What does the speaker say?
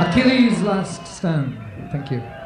Achilles' Last Stand. Thank you.